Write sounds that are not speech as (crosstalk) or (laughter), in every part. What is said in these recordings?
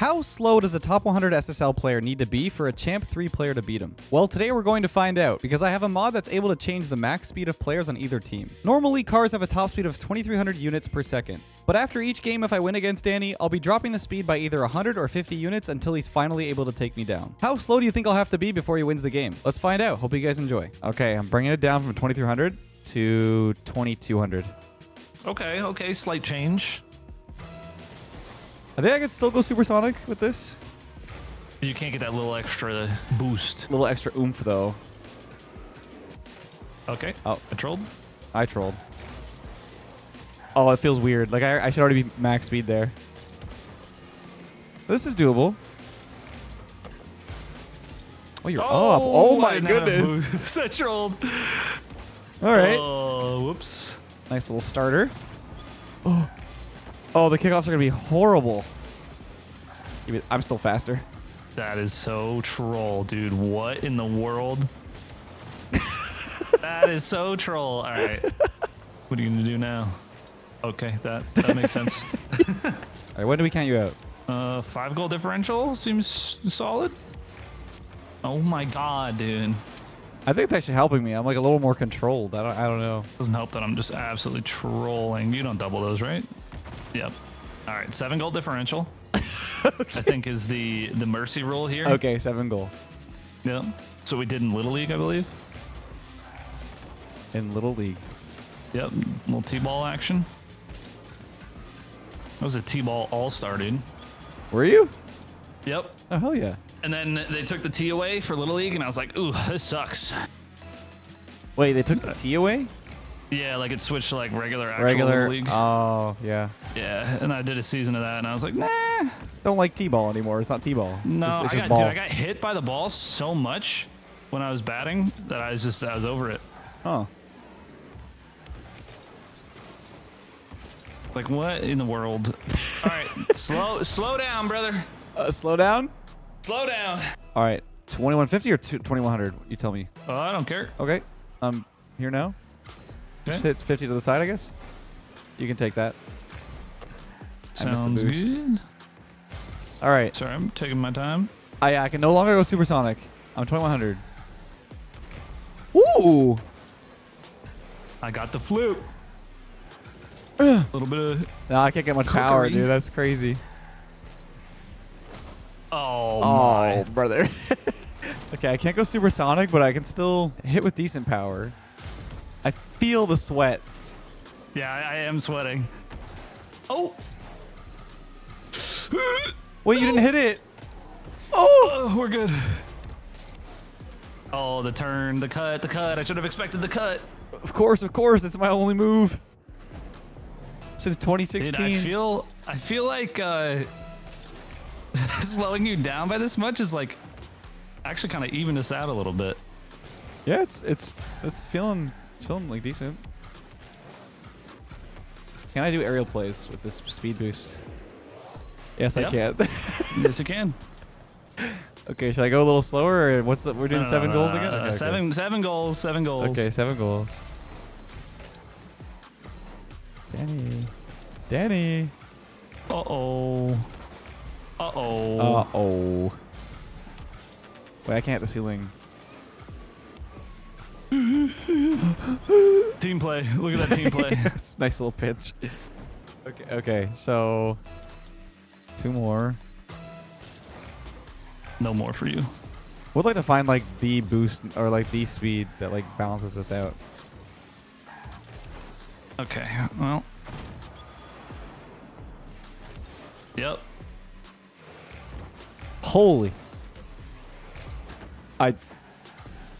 How slow does a top 100 SSL player need to be for a Champ 3 player to beat him? Well, today we're going to find out because I have a mod that's able to change the max speed of players on either team. Normally, cars have a top speed of 2300 units per second, but after each game, if I win against Danny, I'll be dropping the speed by either 100 or 50 units until he's finally able to take me down. How slow do you think I'll have to be before he wins the game? Let's find out. Hope you guys enjoy. Okay, I'm bringing it down from 2300 to 2200. Okay, okay, slight change. I think I could still go supersonic with this. You can't get that little extra boost. A little extra oomph though. Okay. Oh. I trolled. I trolled. Oh, it feels weird. Like I, I should already be max speed there. This is doable. Oh, you're up. Oh, oh my didn't have a goodness. (laughs) I trolled. All right. Oh, whoops. Nice little starter. Oh. Oh, the kickoffs are gonna be horrible. I'm still faster. That is so troll, dude. What in the world? (laughs) that is so troll. All right. What are you gonna do now? Okay, that that makes sense. (laughs) All right, when do we count you out? Uh, five goal differential seems solid. Oh my god, dude. I think it's actually helping me. I'm like a little more controlled. I don't. I don't know. Doesn't help that I'm just absolutely trolling. You don't double those, right? Yep. All right, seven goal differential. (laughs) I think is the the mercy rule here. Okay, seven goal Yep. So we did in little league, I believe. in little league. Yep. Little t-ball action. That was a t-ball all-star, dude. Were you? Yep. Oh hell yeah. And then they took the T away for Little League, and I was like, ooh, this sucks. Wait, they took the uh, T away? Yeah, like it switched to like regular actual Regular. League. Oh yeah. yeah, and I did a season of that, and I was like, nah. Don't like T-ball anymore. It's not T-ball. No, Just- it's I got ball. dude, I got hit by the ball so much when I was batting that I was just I was over it. Oh. Like what in the world? (laughs) All right, slow slow down, brother. Uh, slow down. Slow down. All right. 2150 or 2100? You tell me. Oh, I don't care. Okay. I'm here now. Just hit 50 to the side, I guess. You can take that. I missed the Sounds good. All right. Sorry, I'm taking my time. I I can no longer go supersonic. I'm 2100. Ooh. I got the flip. A little bit of No, I can't get much power, dude. That's crazy. oh, Oh, my. brother. (laughs) okay, I can't go supersonic, but I can still hit with decent power. I feel the sweat. Yeah, I, I am sweating. Oh, (gasps) Wait, you didn't hit it. oh, we're good. Oh, the turn, the cut, the cut. I should have expected the cut. Of course, of course. It's my only move. Since Dude, 2016. I feel, I feel like uh, (laughs) slowing you down by this much is like actually kind of even us out a little bit. yeah, it's it's it's feeling it's feeling like decent. Can I do aerial plays with this speed boost? Yes, I can. (laughs) yes, you can. okay, should I go a little slower? Or what's the, we're doing No, no, seven no, goals no, again? no. Okay, seven, seven goals, seven goals. Okay, seven goals. Danny. Danny. Uh oh. Uh oh. Uh oh. Wait, I can't hit the ceiling. Team play. Look at that team play. (laughs) Yes, nice little pitch. Okay, okay, so two more. no more for you. Would like to find like the boost or like the speed that like balances this out. Okay. Well. Yep. Holy. I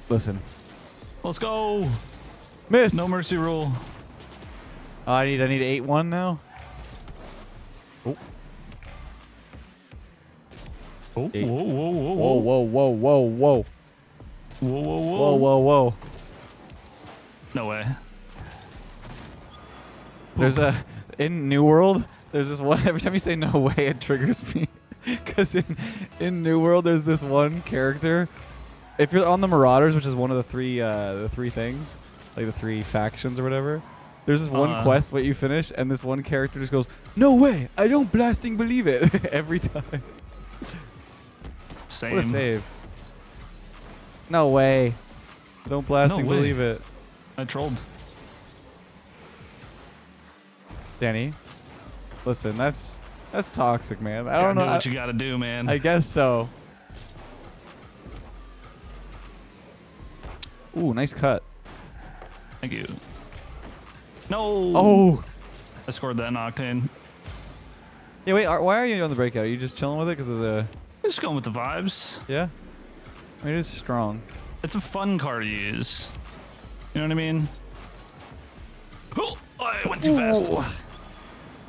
listen. Let's go. Miss. No mercy rule. Oh, I need I need eight one now. Oh. Oh, Eight. whoa, whoa, whoa, Whoa, whoa, whoa, whoa, whoa, whoa, whoa, whoa, whoa, whoa, whoa. No way. There's a in New World. There's this one. (laughs) Every time you say "no way," it triggers me. (laughs) Because in in New World, there's this one character. If you're on the Marauders, which is one of the three uh, the three things, like the three factions or whatever, there's this one Uh. quest what you finish, and this one character just goes, "No way! I don't blasting believe it!" (laughs) every time. Same. What a save. No way. Don't blasting way. believe it. I trolled. Danny. Listen, that's that's toxic, man. I don't know. what you gotta do, man. I guess so. Ooh, nice cut. Thank you. No. Oh. I scored that in Octane. Yeah, wait. Are, why are you on the breakout? Are you just chilling with it because of the? Just going with the vibes. Yeah. I mean, it is strong. It's a fun car to use. You know what I mean? Oh, I went too fast.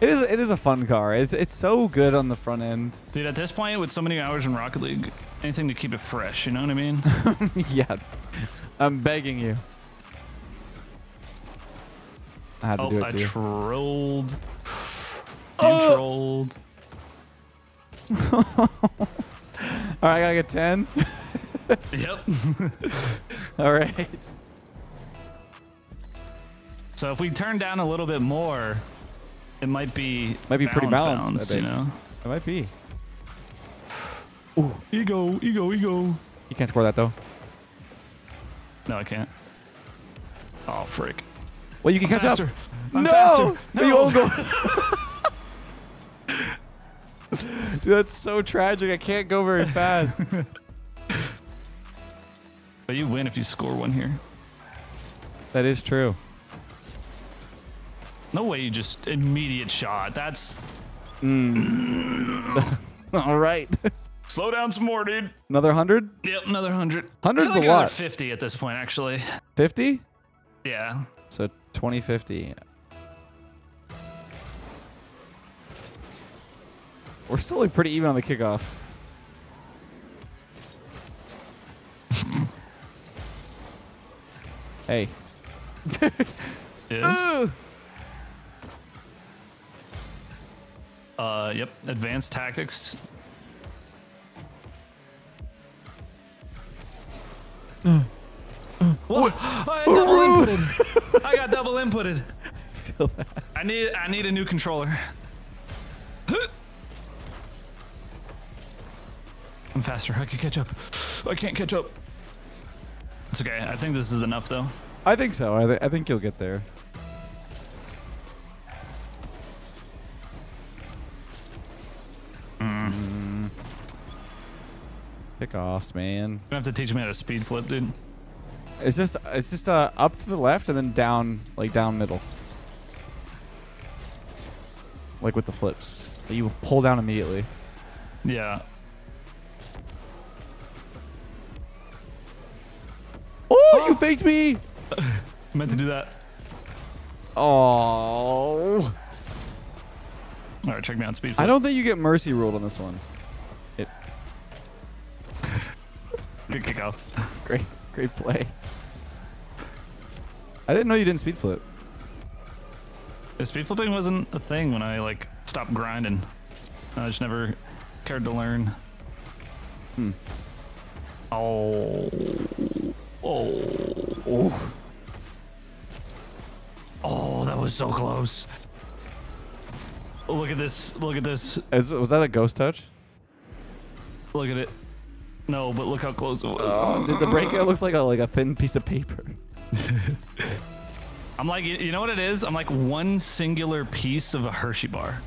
It is. It is a fun car. It's it's so good on the front end. Dude, at this point, with so many hours in Rocket League, anything to keep it fresh, you know what I mean? (laughs) yeah. I'm begging you. I had to oh, do oh, it I to you. trolled. You Oh. trolled. (laughs) All right, I gotta get ten. Yep. (laughs) All right. so if we turn down a little bit more, it might be Might be pretty balance, balanced, I you know? It might be. Ego, ego, ego. You can't score that though. No, I can't. Oh, frick. Well, you can catch faster. up. I'm no, faster. But you won't go. (laughs) (laughs) Dude, that's so tragic. I can't go very fast. (laughs) But you win if you score one here. that is true. No way you just immediate shot. That's mm. All right. Slow down some more, dude. Another hundred? Yep, another hundred. Hundred's like a lot. Fifty at this point, actually. Fifty? Yeah. So 2050. We're still like pretty even on the kickoff. (laughs) hey. Ugh. (laughs) Uh, yep. Advanced tactics. Mm. Mm. what? (laughs) I got double inputted. I got double inputted. Feel that. I need I need a new controller. (gasps) I'm faster. I can catch up. I can't catch up. It's okay. I think this is enough though. I think so. I, th- I think you'll get there. Kickoffs, man. You have to teach me how to speed flip, dude. It's just it's just uh, up to the left and then down like down middle. Like with the flips. That you pull down immediately. Yeah. Oh, you faked me. (laughs) Meant to do that. Oh. All right, check me out speed flip. I don't think you get mercy ruled on this one. Good kickoff. (laughs) great great play. I didn't know you didn't speed flip. The speed flipping wasn't a thing when I like stopped grinding. I just never cared to learn. Hmm. Oh. Oh. Oh, that was so close. Look at this. Look at this. Is, was that a ghost touch? Look at it. No, but look how close it was. Oh, dude, the breakout looks like a like a thin piece of paper. (laughs) I'm like, you know what it is? I'm like one singular piece of a Hershey bar.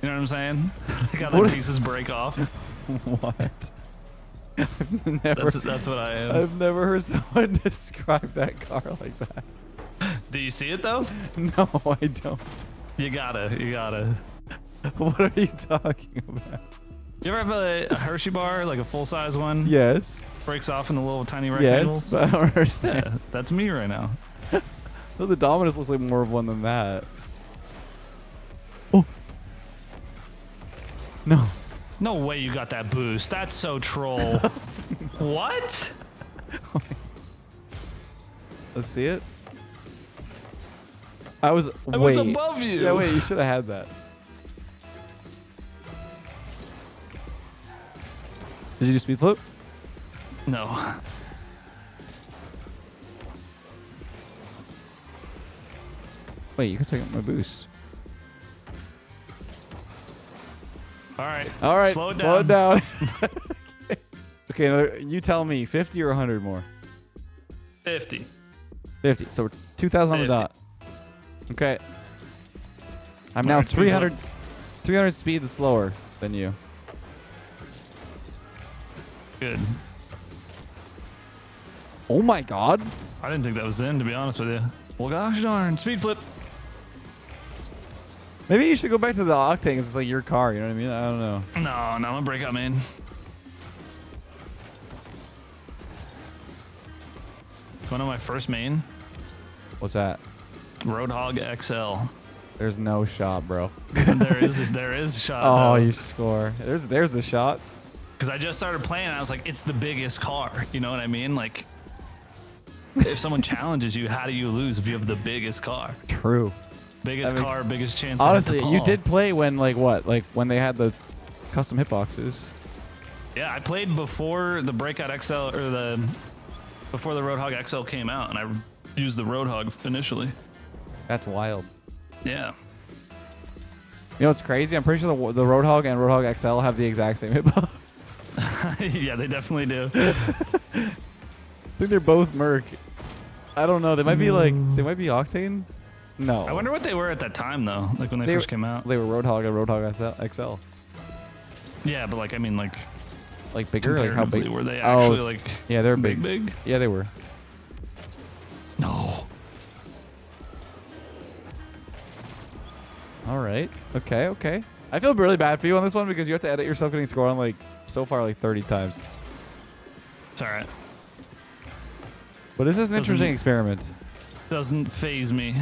You know what I'm saying? (laughs) like how the pieces break off. (laughs) what? I've never That's that's what I am. I've never heard someone describe that car like that. Do you see it though? No, I don't. You gotta, you gotta. What are you talking about? You ever have a, a Hershey bar, like a full size one? Yes. Breaks off in the little tiny Yes, rectangles? but I don't understand. Yeah, that's me right now. (laughs) No, the Dominus looks like more of one than that. Oh. No. No way you got that boost. That's so troll. (laughs) what? Let's see it. I was I wait. was above you. Yeah, wait. You should have had that. Did you do speed flip? No. Wait, you can take out my boost. All right. All right, Slow slow down. down. (laughs) okay, another- you tell me, 50 or 100 more? 50. 50. So we're 2,000 on the dot. Okay. I'm All now right, speed 300, 300 speed slower than you. Good. Oh my god. I didn't think that was in, to be honest with you. Well, gosh darn. Speed flip. Maybe you should go back to the Octane 'cause it's like your car, you know what I mean? I don't know. No, no, I'm a breakout main. One of my first main, What's that? Roadhog XL. There's no shot, bro. there is, (laughs) there is shot. Oh, you score. There's there's the shot. Because I just started playing, and I was like, it's the biggest car. You know what I mean? Like, if someone (laughs) challenges you, how do you lose if you have the biggest car? True. Biggest That car, biggest chance. Honestly, you did play when like what? Like when they had the custom hitboxes. Yeah, I played before the Breakout XL or the before the Roadhog XL came out, and I used the Roadhog initially. That's wild. Yeah. You know what's crazy? I'm pretty sure the, the Roadhog and Roadhog XL have the exact same hitbox. (laughs) (laughs) yeah, they definitely do. (laughs) I think they're both Merc. I don't know. They might be like they might be Octane. No. I wonder what they were at that time though, like when they, They first came out. They were Roadhog and Roadhog SL, XL. Yeah, but like I mean, like Like bigger, like how big? were they Oh, actually like Yeah, they're big, big. big? Yeah, they were. No. All right. Okay. Okay. I feel really bad for you on this one because you have to edit yourself getting scored on like so far like 30 times. It's all right. But this is an Doesn't- interesting experiment. Doesn't phase me.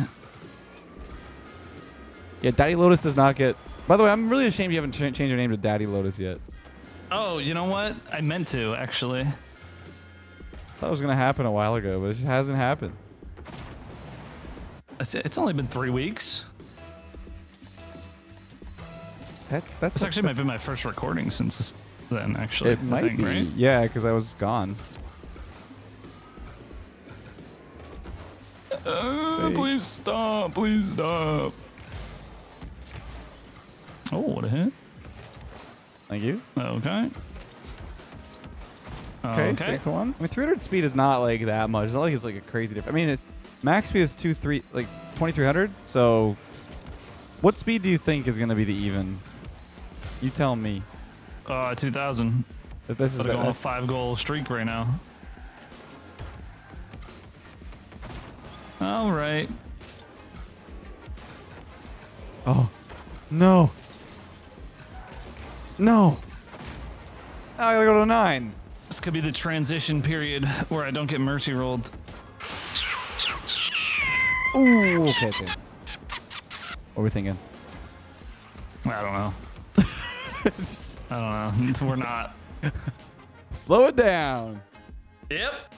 Yeah, Daddy Lotus does not get. By the way, I'm really ashamed you haven't ch- changed your name to Daddy Lotus yet. Oh, you know what? I meant to actually. Thought it was gonna happen a while ago, but it just hasn't happened. It's, it's only been three weeks. That's that's This actually might be my first recording since then. Actually, It might think, be. right? Yeah, because I was gone. Uh, please stop. Please stop. Oh, what a hit. Thank you. Okay. Okay, six one. I mean, 300 speed is not like that much. It's not like it's like a crazy difference. I mean, it's max speed is two three like 2300. So, what speed do you think is gonna be the even? You tell me. Uh, 2000. If this is Gotta the, go on a five goal streak right now. All right. oh no no. Now I gotta go to nine. This could be the transition period where I don't get mercy rolled. Ooh, okay. okay. What are we thinking? I don't know. (laughs) I don't know. (laughs) We're not. (laughs) Slow it down. Yep.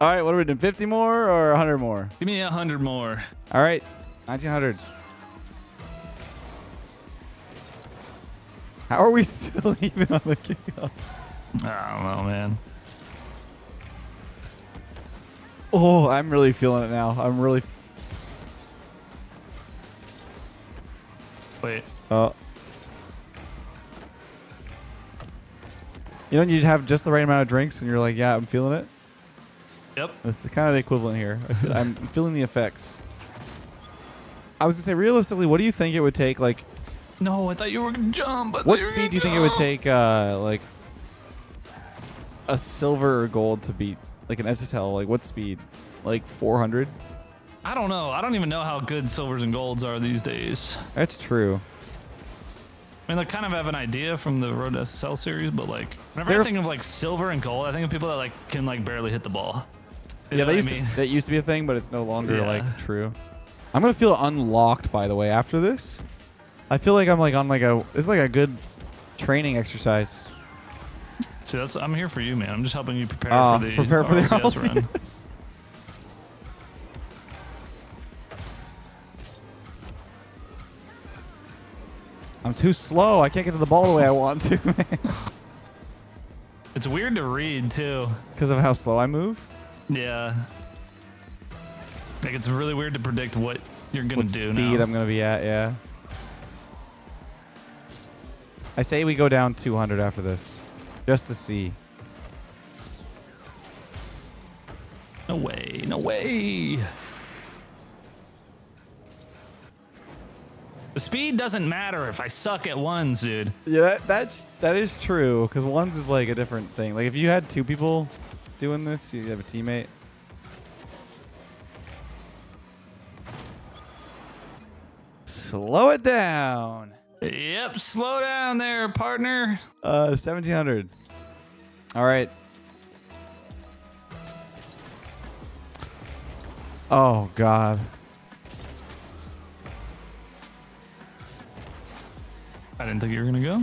All right, what are we doing? 50 more or 100 more? Give me a hundred more. All right, 1900. How are we (laughs) still even on the kickoff? I don't know, man. Oh, I'm really feeling it now. I'm really. Wait. oh. You know, you have just the right amount of drinks, and you're like, "Yeah, I'm feeling it." Yep. That's kind of the equivalent here. I feel, I'm feeling the effects. I was gonna say, realistically, what do you think it would take? Like, No, I thought you were gonna jump. I what speed do you gonna think it would take? Uh, like a silver or gold to beat like an SSL? Like what speed? Like 400? I don't know. I don't even know how good silvers and golds are these days. That's true. I mean, I kind of have an idea from the Road to SSL series, but like, whenever They're- I think of like silver and gold, I think of people that like can like barely hit the ball. You yeah, that used, mean? to, that used to be a thing, but it's no longer Yeah. like true. I'm gonna feel unlocked by the way after this. I feel like I'm like on like a it's like a good training exercise. See, that's I'm here for you, man. I'm just helping you prepare Ah, for the prepare for the RLCS run. (laughs) I'm too slow. I can't get to the ball the way I want to, (laughs) man. It's weird to read too. Because of how slow I move. Yeah. Like it's really weird to predict what you're gonna What do speed now. I'm gonna be at, yeah. I say we go down 200 after this, just to see. No way. No way. The speed doesn't matter if I suck at ones, dude. Yeah, that, that's that is true. Because ones is like a different thing. Like if you had two people doing this, you have a teammate. Slow it down. Yep, slow down there, partner. Uh, 1700. All right. Oh God. I didn't think you were gonna go.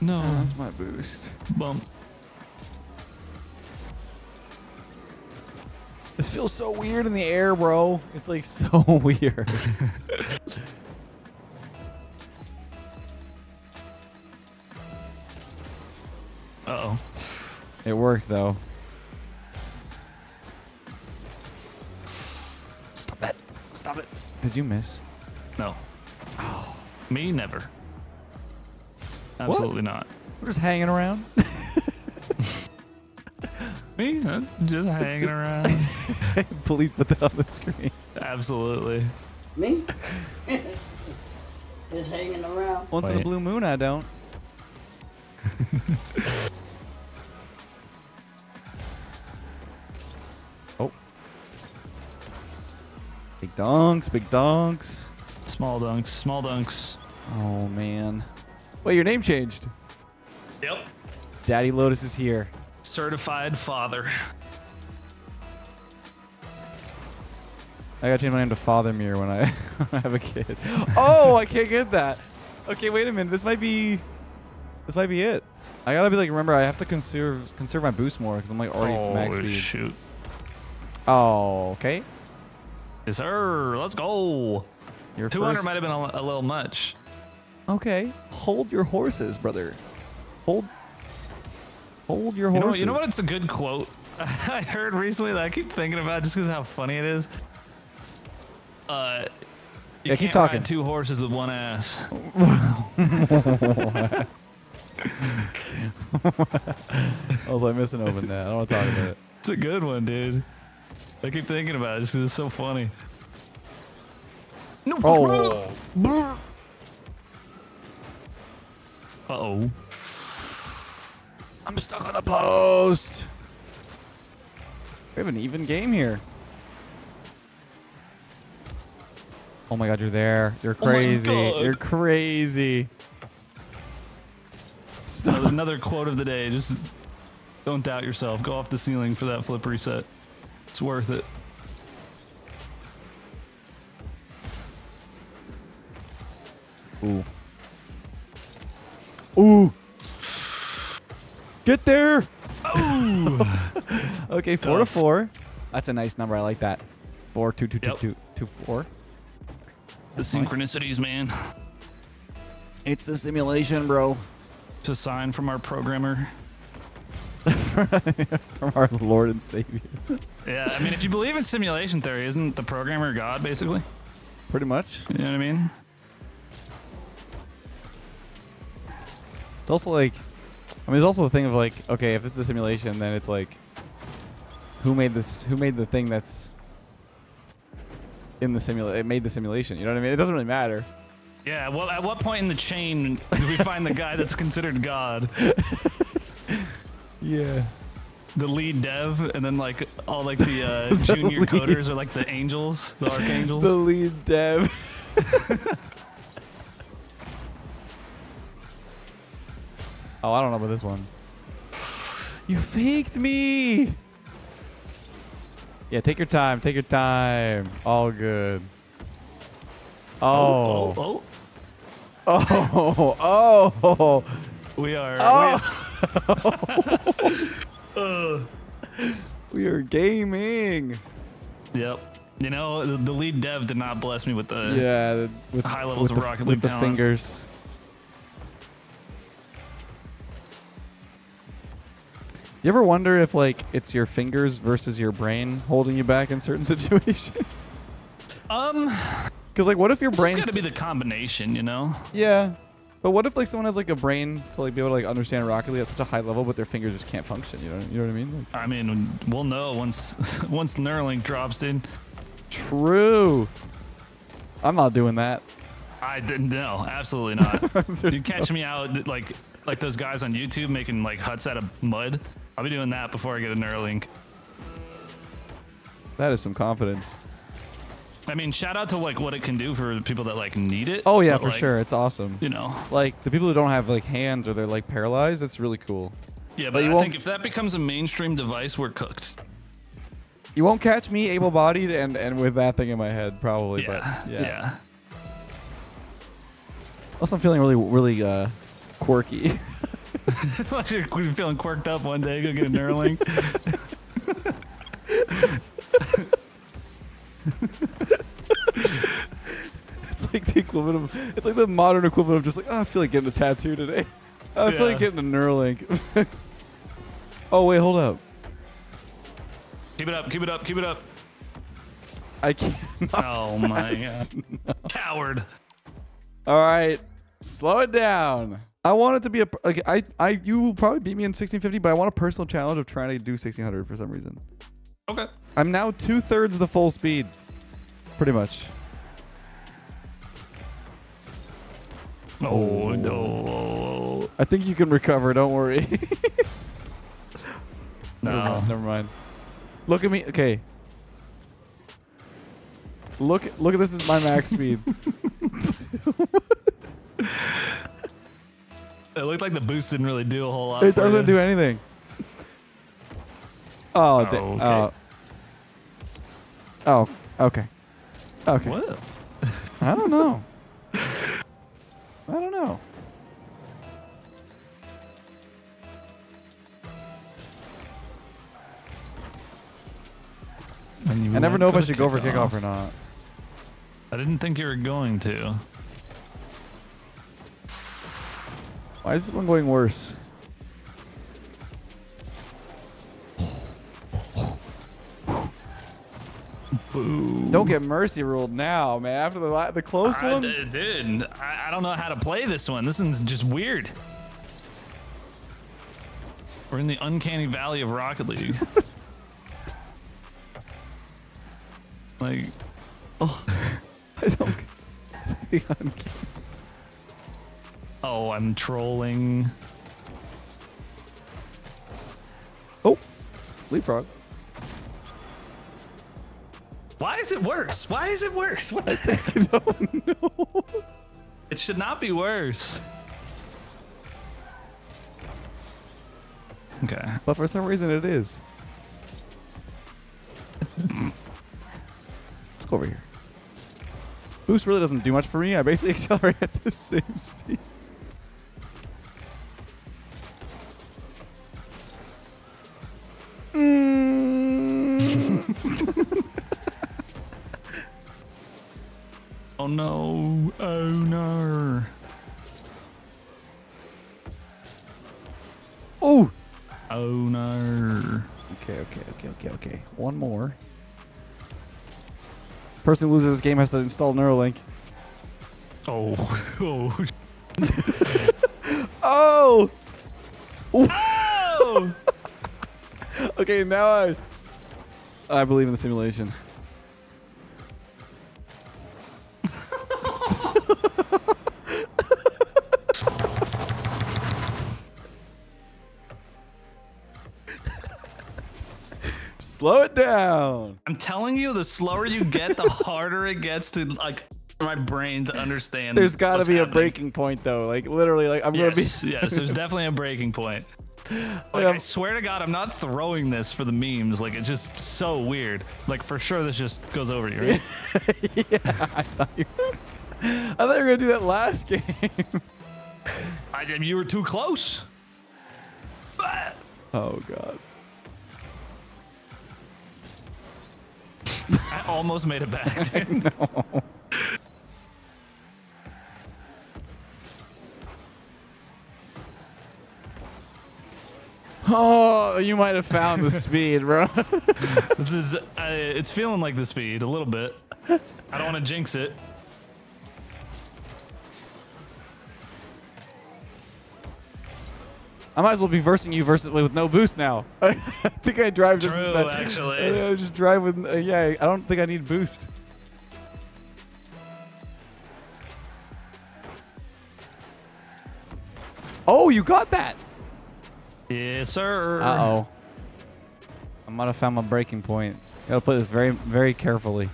No, That's my boost. bump. This feels so weird in the air, bro. It's like (laughs) so weird. Uh oh. it worked though. Did you miss? No. Oh. Me never. Absolutely not. We're just hanging around. (laughs) Me? Huh? Just hanging around. Please put that on the screen. Absolutely. Me? (laughs) Just hanging around. Once in a blue moon, I don't. (laughs) Big donks, big donks. Small dunks. Small dunks. Oh, man. Wait, your name changed. Yep. Daddy Lotus is here. Certified father. I gotta change my name to Father Mirror when I, (laughs) when I have a kid. Oh, I can't get that. Okay, wait a minute. This might be, this might be it. I gotta be like, remember, I have to conserve conserve my boost more because I'm like already oh max speed. shoot. Oh, okay. Yes, sir. Let's go. Your 200 first- might have been a, a little much. Okay, hold your horses, brother. Hold, hold your You know, horses. you know what? It's a good quote (laughs) I heard recently that I keep thinking about just because how funny it is. Uh, you Yeah, keep can't talking. ride two horses with one ass. (laughs) (laughs) I was like missing over that. I don't want to talk about it. It's a good one, dude. I keep thinking about it because it's so funny. No. Oh, Uh oh. I'm stuck on a post. We have an even game here. Oh my god, you're there. You're Oh crazy. God. you're crazy. Stop. Another quote of the day. Just don't doubt yourself. Go off the ceiling for that flip reset. It's worth it. Ooh. Ooh. Get there. Ooh. (laughs) okay, four Tough. to four. That's a nice number. I like that. Four, two, two, two, Yep. two, two, four. The synchronicities, man. It's the simulation, bro. It's a sign from our programmer. (laughs) From our Lord and Savior. Yeah, I mean, if you believe in simulation theory, isn't the programmer God, basically? Pretty much. You know what I mean? It's also like, I mean, it's also the thing of like, okay, if it's a simulation, then it's like, who made this? Who made the thing that's in the simulation? It made the simulation. You know what I mean? It doesn't really matter. Yeah, well, at what point in the chain do we find the guy that's considered God? (laughs) Yeah. The lead dev, and then like all like the uh, (laughs) junior lead- coders are like the angels, the archangels. The lead dev. (laughs) oh, I don't know about this one. You faked me. Yeah, take your time. Take your time. All good. Oh. oh, Oh. Oh. (laughs) oh. We are. Oh. We are (laughs) we- are gaming. yep. You know, the, the lead dev did not bless me with the. Yeah. the- With, High levels with of the, Rocket with League the talent. fingers. You ever wonder if like it's your fingers versus your brain holding you back in certain (laughs) situations? Um, Because like, what if your It's brain's got to be the combination, you know? yeah, but what if like someone has like a brain to like be able to like understand Rocket League at such a high level, but their fingers just can't function? You know, you know what I mean? Like, I mean, we'll know once (laughs) once Neuralink drops, in. true. I'm not doing that. I didn't know, absolutely not. (laughs) You catch me out like like those guys on YouTube making like huts out of mud. I'll be doing that before I get a Neuralink. That is some confidence. I mean, shout out to like what it can do for people that like need it. Oh yeah, but, for like, sure. It's awesome. You know, Like the people who don't have like hands or they're like paralyzed, that's really cool. yeah, But but, you I won't- think if that becomes a mainstream device, we're cooked. You won't catch me able-bodied and and with that thing in my head probably, Yeah, but yeah. yeah. Also, I'm feeling really really uh, quirky. (laughs) You're feeling quirked up one day, go get a Neuralink. (laughs) equivalent of it's like the modern equivalent of just like oh, I feel like getting a tattoo today. I feel like getting a Neuralink. (laughs) oh wait, hold up. keep it up, keep it up, keep it up. I can't. (laughs) Oh my god, (laughs) coward. All right, slow it down. I want it to be a like I I you will probably beat me in 1650, but I want a personal challenge of trying to do 1600 for some reason. Okay. I'm now two thirds the full speed, pretty much. Oh no. I think you can recover. Don't worry. (laughs) never, No. mind, never mind. Look at me. Okay. Look look at this is my max speed. (laughs) It looked like the boost didn't really do a whole lot. It for doesn't you. do anything. Oh, Oh, okay. oh. Oh, okay. Okay. What? I don't know. I don't know. And you I never know if I should go for kickoff or not. I didn't think you were going to. Why is this one going worse? Boo. Don't get mercy ruled now, man. After the the close I, one. dude, I, I don't know how to play this one. This one's just weird. We're in the uncanny valley of Rocket League. (laughs) like, oh, (laughs) I don't. I'm oh, I'm trolling. oh, leapfrog. Why is it worse? Why is it worse? What the I don't know. It should not be worse. Okay. But for some reason it is. Let's go over here. Boost really doesn't do much for me. I basically (laughs) accelerate at the same speed. One more. Person who loses this game has to install Neuralink. Oh. (laughs) (laughs) Oh. Oh! oh. (laughs) Okay, now I I believe in the simulation. Slow it down. I'm telling you, the slower you get, the (laughs) harder it gets to like my brain to understand. There's got to be a breaking point though. Like literally like I'm going to be yes. There's definitely a breaking point. (laughs) Like, I'm- I swear to God, I'm not throwing this for the memes. Like, it's just so weird. Like, for sure, this just goes over you, right? (laughs) I thought you I thought you were going to do that last game. I, you were too close. oh god. I almost made it back. (laughs) dude. Oh, you might have found the speed, bro. This is, uh, it's feeling like the speed a little bit. I don't want to jinx it. I might as well be versing you versus with no boost now. (laughs) I think I drive just True, as actually. (laughs) I just drive with uh, yeah. I don't think I need boost. Oh, you got that. Yes, sir. Uh oh. I might have found my breaking point. Gotta play this very, very carefully.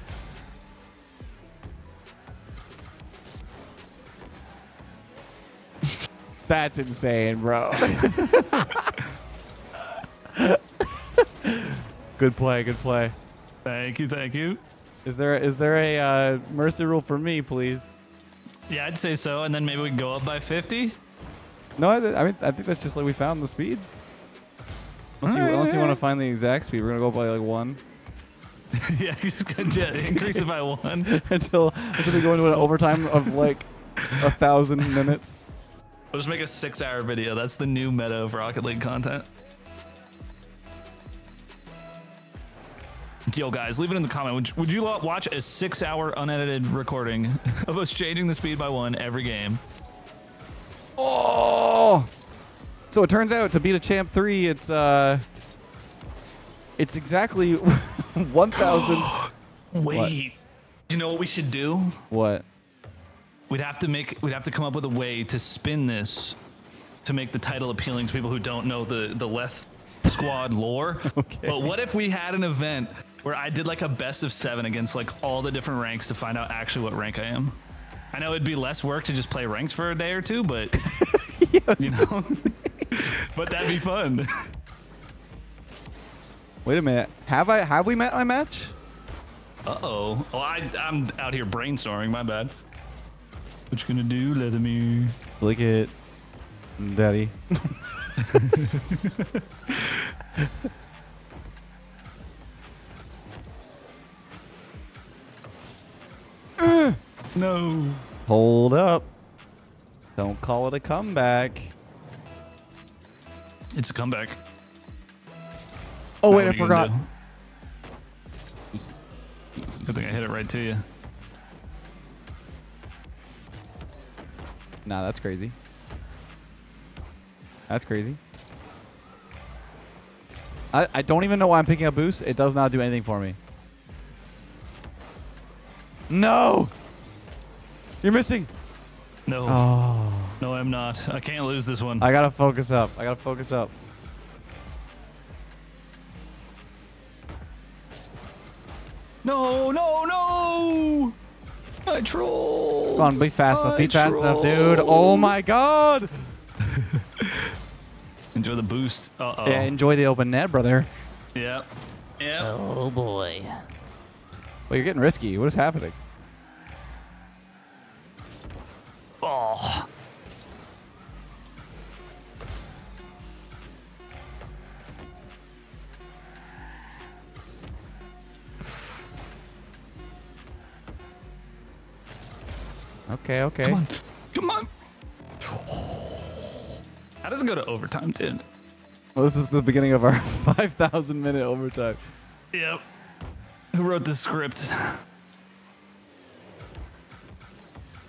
That's insane, bro. (laughs) good play, good play. Thank you, thank you. Is there is there a uh, mercy rule for me, please? Yeah, I'd say so. And then maybe we can go up by 50. No, I, I mean I think that's just like we found the speed. Unless you, Alright, unless you want to find the exact speed, we're gonna go up by like one (laughs) yeah, yeah, increase it by one. (laughs) until until we go into an overtime of like a thousand minutes. We'll just make a six-hour video. That's the new meta of Rocket League content. Yo, guys, leave it in the comment. Would, would you watch a six-hour unedited recording (laughs) of us changing the speed by one every game? Oh! So it turns out to beat a champ three, it's uh, it's exactly (laughs) one thousand. (gasps) Wait. You know what we should do? what? We'd have to make. We'd have to come up with a way to spin this to make the title appealing to people who don't know the the Leth Squad lore. (laughs) Okay. But what if we had an event where I did like a best of seven against like all the different ranks to find out actually what rank I am? I know it'd be less work to just play ranks for a day or two, but (laughs) you know, (laughs) but that'd be fun. Wait a minute. Have I have we met my match? Uh oh. Well, I I'm out here brainstorming. My bad. What you gonna do, Lethamyr? Lick it, daddy. (laughs) No. Hold up. Don't call it a comeback. It's a comeback. Oh Now wait, I what are you gonna forgot. do? Good thing I hit it right to you. Nah, that's crazy. That's crazy. I, I don't even know why I'm picking up boost. It does not do anything for me. No! You're missing. No. Oh. No, I'm not. I can't lose this one. I gotta focus up. I gotta focus up. no, no, no! I trolled. Come on, be fast enough. Be fast enough, dude. Oh my god! (laughs) Enjoy the boost. Uh oh. Yeah, enjoy the open net, brother. Yeah. Yeah. Oh boy. Well, you're getting risky. What is happening? Okay, okay. Come on. Come on. That doesn't go to overtime, dude. Well, this is the beginning of our (laughs) 5,000 minute overtime. Yep. Who wrote the script?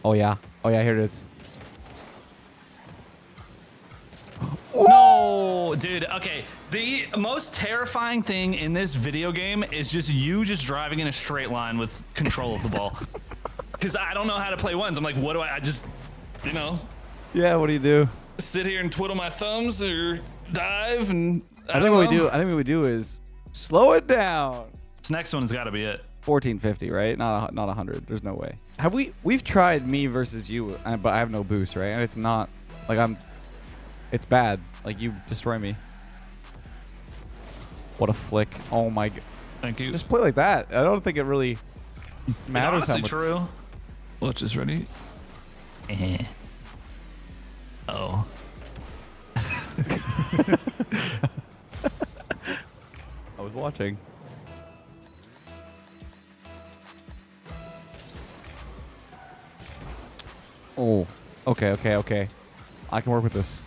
Oh, yeah. Oh, yeah, here it is. (gasps) No, dude. Okay. The most terrifying thing in this video game is just you just driving in a straight line with control of the ball. (laughs) Because I don't know how to play ones. I'm like, what do I? I just, you know, Yeah, what do you do? sit here and twiddle my thumbs or dive and. I, I, think what we do, I think what we do is slow it down. This next one's got to be it. 1450, right? Not a, not 100. There's no way. Have we we've tried me versus you, uh, but I have no boost, right? And it's not like I'm it's bad. Like you destroy me. What a flick. Oh my god. Thank you. Just play like that. I don't think it really It's matters how honestly much. true. Watch this. Ready? Eh. (laughs) Oh. (laughs) I was watching. Oh. Okay, okay, okay. I can work with this.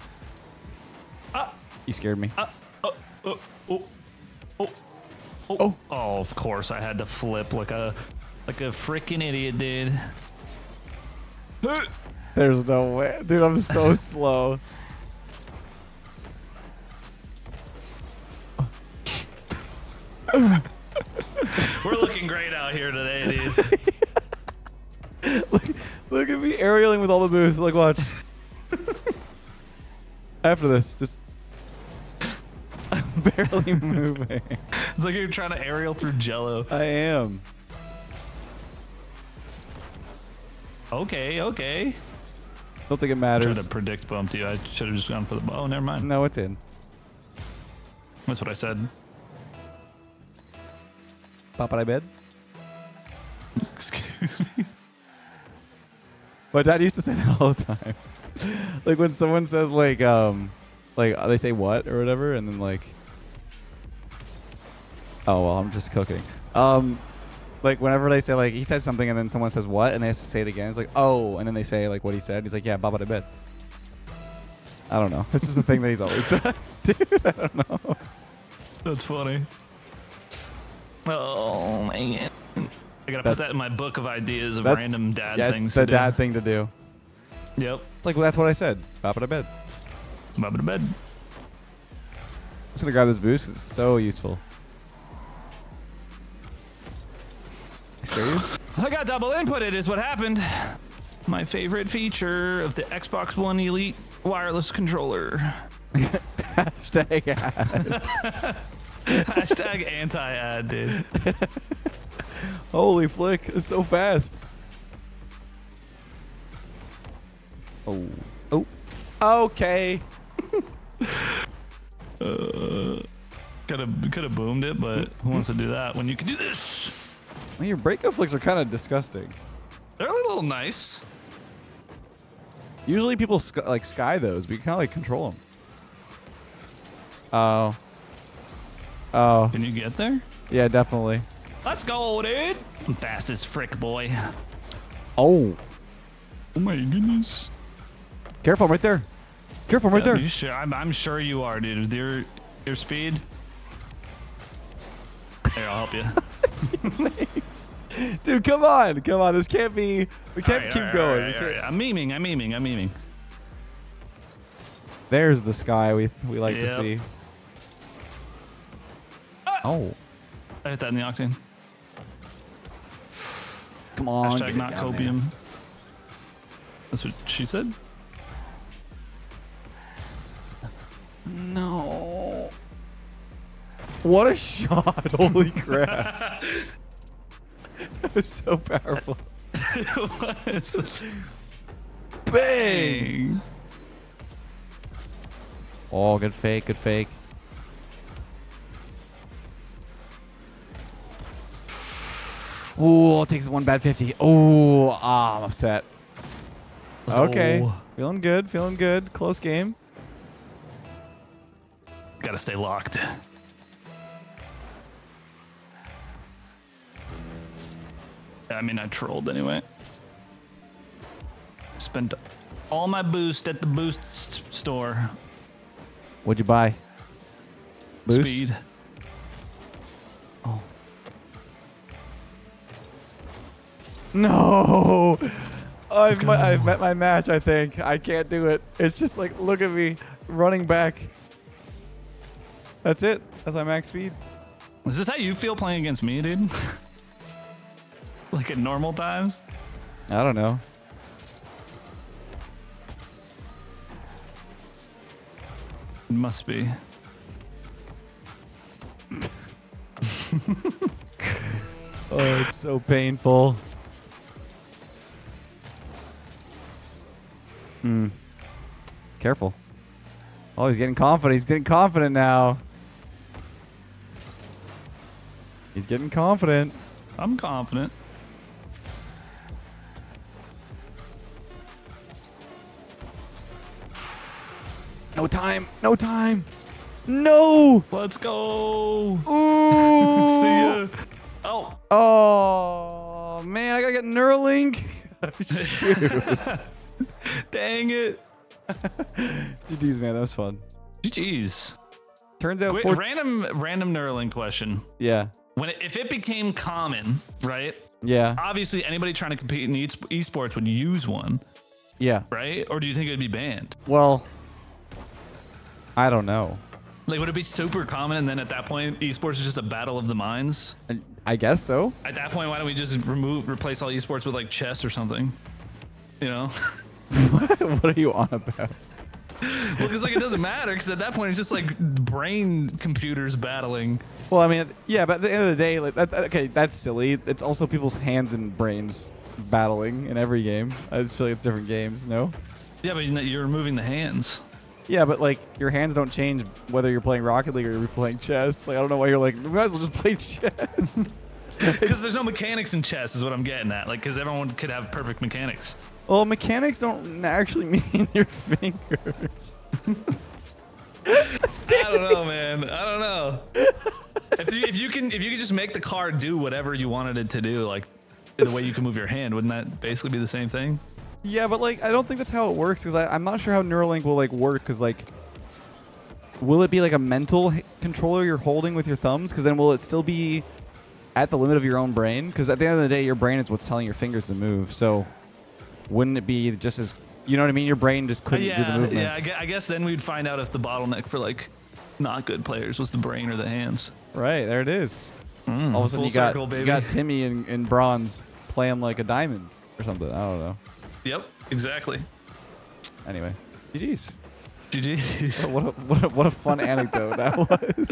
Ah. You scared me. Oh, oh, oh, oh, oh, oh, oh! Of course, I had to flip like a, like a freaking idiot, dude. There's no way. Dude, I'm so (laughs) slow. We're looking great out here today, dude. (laughs) look, look at me aerialing with all the moves. Like, watch. After this, just (laughs) barely moving. It's like you're trying to aerial through jello. I am. Okay, okay. Don't think it matters. Trying matters. to predict bump to you. I should have just gone for the. Oh, never mind. No, it's in. That's what I said. Pop it, I bed. (laughs) Excuse me. My dad used to say that all the time. (laughs) like when someone says like um like they say what or whatever and then like Oh well I'm just cooking. Um like whenever they say like he says something and then someone says what and they have to say it again, it's like oh and then they say like what he said. He's like, Yeah, Baba de bed. I don't know. This is the thing that he's always (laughs) done. Dude, I don't know. That's funny. Oh man. I gotta That's- put that in my book of ideas of random dad Yeah, things. it's the to do. dad thing to do. Yep. It's like well, that's what I said. Baba de bed. Baba to bed. I'm just gonna grab this boost 'cause it's so useful. I you? I got double inputted is what happened. My favorite feature of the Xbox One Elite wireless controller. Hashtag ad. (laughs) Hashtag anti-ad, dude. Holy flick, it's so fast. Oh. Oh. Okay. uh, Could have could have boomed it, but who wants to do that when you can do this? Well, your breakup flicks are kind of disgusting. They're a little nice. Usually people sk- like sky those, but you kind of like control them. Oh. Oh. Can you get there? Yeah, definitely. Let's go, dude. I'm fast as frick, boy. Oh. Oh my goodness. Careful, I'm right there. Careful, I'm right Yeah, there. You sure? I'm, I'm sure you are, dude. With your your speed. Here, I'll help you. Dude, come on. Come on. This can't be. We can't Alright, keep alright, going. alright, We can't- I'm memeing. I'm memeing. I'm memeing. There's the sky we we like to Yep. see. Ah! Oh. I hit that in the octane. Come on. get Hashtag not down there. copium. That's what she said. No. What a shot. (laughs) Holy crap. (laughs) that was so powerful. it was. (laughs) Bang. Oh, good fake. Good fake. Ooh, takes one bad 50. Ooh, ah, I'm upset. Let's Okay. go. Feeling good. Feeling good. Close game. Gotta stay locked. I mean, I trolled anyway. Spent all my boost at the boost s- store. What'd you buy? Boost? Speed. Oh. No. (laughs) I've, my, I've met my match, I think. I can't do it. It's just like, look at me running back. That's it. That's my max speed. Is this how you feel playing against me, dude? (laughs) (laughs) like at normal times? I don't know. It must be. (laughs) Oh, it's so painful. Hmm. Careful. Oh, he's getting confident. He's getting confident now. He's getting confident. I'm confident. No time. No time. No. Let's go. Ooh. (laughs) See ya. Oh, Oh man, I gotta get Neuralink. (laughs) (laughs) dang it. GG's man, that was fun. GG's. Turns out, Wait, random random Neuralink question. yeah, When it, if it became common, right? yeah, Obviously, anybody trying to compete in e- esports would use one, yeah. right? Or do you think it would be banned? Well, I don't know. Like, would it be super common, and then at that point, esports is just a battle of the minds? I guess so. At that point, why don't we just remove, replace all esports with like chess or something? You know? (laughs) what are you on about? (laughs) well, because like it doesn't matter, because at that point it's just like brain computers battling. Well, I mean, yeah, but at the end of the day, like, that, okay, that's silly. It's also people's hands and brains battling in every game. I just feel like it's different games. No. Yeah, but you're removing the hands. Yeah, but like your hands don't change whether you're playing Rocket League or you're playing chess. Like I don't know why you're like, we might as well just play chess. (laughs) Because there's no mechanics in chess, is what I'm getting at. Like, because everyone could have perfect mechanics. well, mechanics don't actually (laughs) mean your fingers. (laughs) I don't know, man. I don't know. If you, if you can, if you can just make the card do whatever you wanted it to do, like the way you can move your hand, wouldn't that basically be the same thing? Yeah, but like I don't think that's how it works because I'm not sure how Neuralink will like work because like. Will it be like a mental h- controller you're holding with your thumbs? Because then will it still be at the limit of your own brain? Because at the end of the day, your brain is what's telling your fingers to move. So wouldn't it be just as you know what I mean? Your brain just couldn't do the yeah, movements. yeah. I I guess then we'd find out if the bottleneck for like not good players was the brain or the hands. Right there it is. Mm, All of a sudden you got circle, you got Timmy in, in bronze playing like a diamond or something. I don't know. Yep, exactly. Anyway, GG's. GG. What a, what a, what a fun anecdote that (laughs) was.